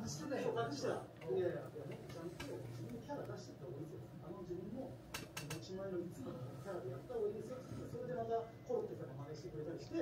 隠してない隠してたい。やい。やい。やねちゃんと自分のキャラ出してった方がい。い。ですよあの自分も持ち前のい。つものキャラでやった方がい。い。ですよってそれでまたコロッケさんが真似してくれたりして